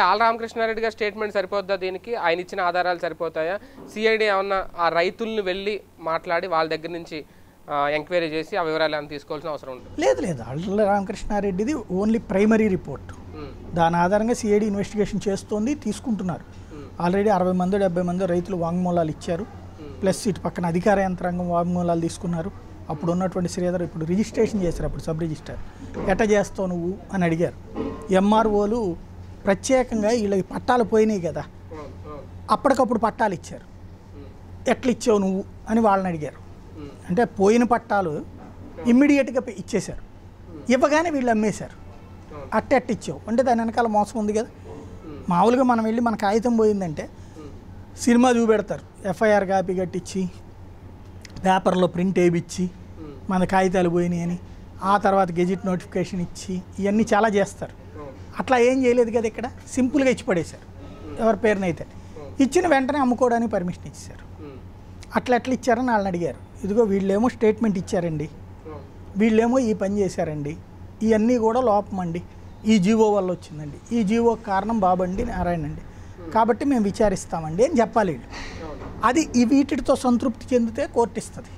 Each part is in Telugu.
అంటే ఆల్ రామకృష్ణారెడ్డి గారి స్టేట్మెంట్ సరిపోద్దా దీనికి? ఆయన ఇచ్చిన ఆధారాలు సరిపోతాయా? సిఐడి ఏమన్నా ఆ రైతుల్ని వెళ్ళి మాట్లాడి వాళ్ళ దగ్గర నుంచి ఎంక్వైరీ చేసి ఆ వివరాలు ఏమైనా తీసుకోవాల్సిన అవసరం ఉంటుంది లేదు లేదు. అల్ల రామకృష్ణారెడ్డిది ఓన్లీ ప్రైమరీ రిపోర్ట్. దాని ఆధారంగా సిఐడి ఇన్వెస్టిగేషన్ చేస్తోంది తీసుకుంటున్నారు. ఆల్రెడీ అరవై మంది డెబ్బై మంది రైతులు వాంగ్మూలాలు ఇచ్చారు. ప్లస్ ఇటు పక్కన అధికార యంత్రాంగం వాంగ్మూలాలు తీసుకున్నారు. అప్పుడు ఉన్నటువంటి శ్రీధర్ ఇప్పుడు రిజిస్ట్రేషన్ చేశారు అప్పుడు సబ్ రిజిస్టర్ ఎట చేస్తావు నువ్వు అని అడిగారు. ఎంఆర్ఓలు ప్రత్యేకంగా వీళ్ళకి పట్టాలు పోయినాయి కదా. అప్పటికప్పుడు పట్టాలు ఇచ్చారు. ఎట్లా ఇచ్చావు నువ్వు అని వాళ్ళని అడిగారు. అంటే పోయిన పట్టాలు ఇమ్మీడియట్గా ఇచ్చేశారు. ఇవ్వగానే వీళ్ళు అమ్మేశారు. అట్ట అట్ట ఇచ్చావు అంటే దాని వెనకాల మోసం ఉంది కదా. మామూలుగా మనం వెళ్ళి మన కాగితం పోయిందంటే సినిమా చూపెడతారు. ఎఫ్ఐఆర్ కాపీ కట్టించి పేపర్లో ప్రింట్ వేయించి మన కాగితాలు పోయినాయి అని ఆ తర్వాత గెజిట్ నోటిఫికేషన్ ఇచ్చి ఇవన్నీ చాలా చేస్తారు. అట్లా ఏం చేయలేదు కదా ఇక్కడ. సింపుల్గా ఇచ్చి పడేశారు. ఎవరి పేరునైతే. ఇచ్చిన వెంటనే అమ్ముకోవడానికి పర్మిషన్ ఇచ్చారు. అట్లా ఎట్లా ఇచ్చారని వాళ్ళని అడిగారు. ఇదిగో వీళ్ళేమో స్టేట్మెంట్ ఇచ్చారండి. వీళ్ళేమో ఈ పని చేశారండి. ఇవన్నీ కూడా లోపం అండి ఈ జీవో వల్ల వచ్చిందండి. ఈ జీవో కారణం బాబండి నారాయణ అండి. కాబట్టి మేము విచారిస్తామండి అని చెప్పాలి వీళ్ళు. అది ఈ వీటితో సంతృప్తి చెందితే కోర్టు ఇస్తుంది.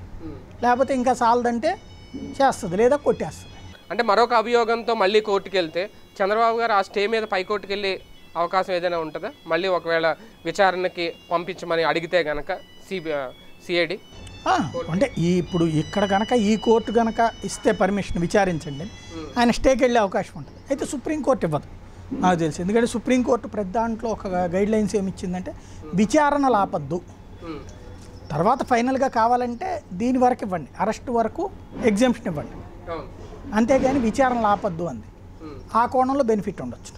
లేకపోతే ఇంకా చాలదంటే చేస్తుంది లేదా కొట్టేస్తుంది. అంటే మరొక అభియోగంతో మళ్ళీ కోర్టుకు వెళ్తే చంద్రబాబు గారు ఆ స్టే మీద పై కోర్టుకు వెళ్ళే అవకాశం ఏదైనా ఉంటుందా? మళ్ళీ ఒకవేళ విచారణకి పంపించమని అడిగితే గనక సిబి సిఐడి? అంటే ఈ ఇప్పుడు ఇక్కడ కనుక ఈ కోర్టు కనుక ఇస్తే పర్మిషన్ విచారించండి. ఆయన స్టేకి వెళ్ళే అవకాశం ఉంటుంది. అయితే సుప్రీంకోర్టు ఇవ్వదు. నాకు తెలిసి. ఎందుకంటే సుప్రీంకోర్టు ప్రతి దాంట్లో ఒక గైడ్ లైన్స్ ఏమి ఇచ్చిందంటే విచారణ ఆపద్దు తర్వాత ఫైనల్గా కావాలంటే దీని వరకు ఇవ్వండి. అరెస్ట్ వరకు ఎగ్జామ్షన్ ఇవ్వండి. అంతేగాని విచారణ ఆపద్దు అంది. ఆ కోణంలో బెనిఫిట్ ఉండొచ్చు.